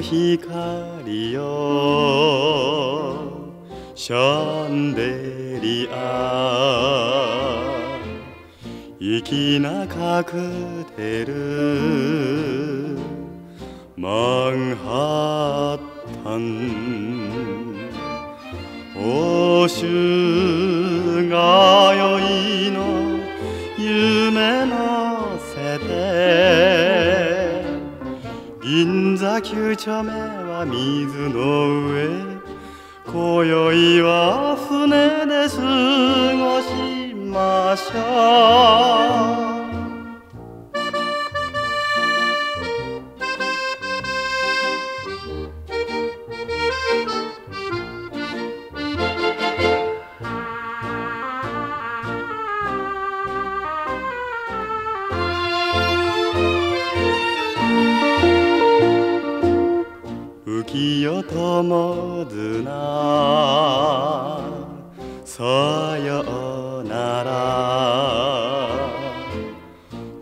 光よシャンデリア。息なかくてる。マンハッタン。欧州がよ銀座九丁目は水の上。今宵は船で過ごしましょう。浮世友綱さよなら。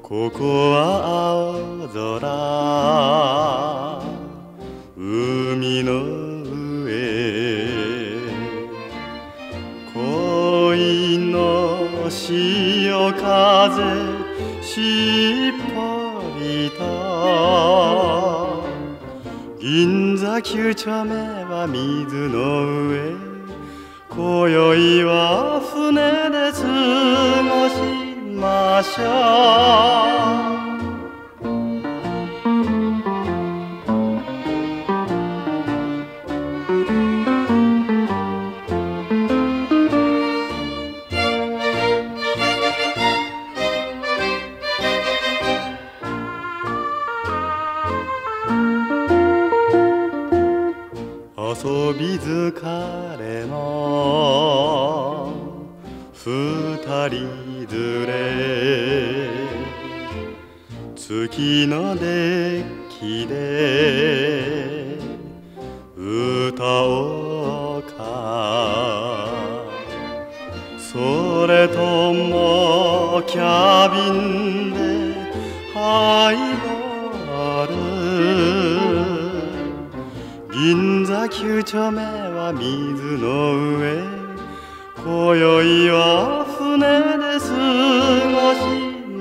ここは青空。海の上。恋の潮風しっぽりと。銀座九丁目は水の上。今宵は船で過ごしましょう。遊び疲れの二人連れ月のデッキで歌おうかそれともキャビンでハイボ九丁目は水の上。今宵は船で過ごし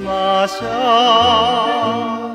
ましょう。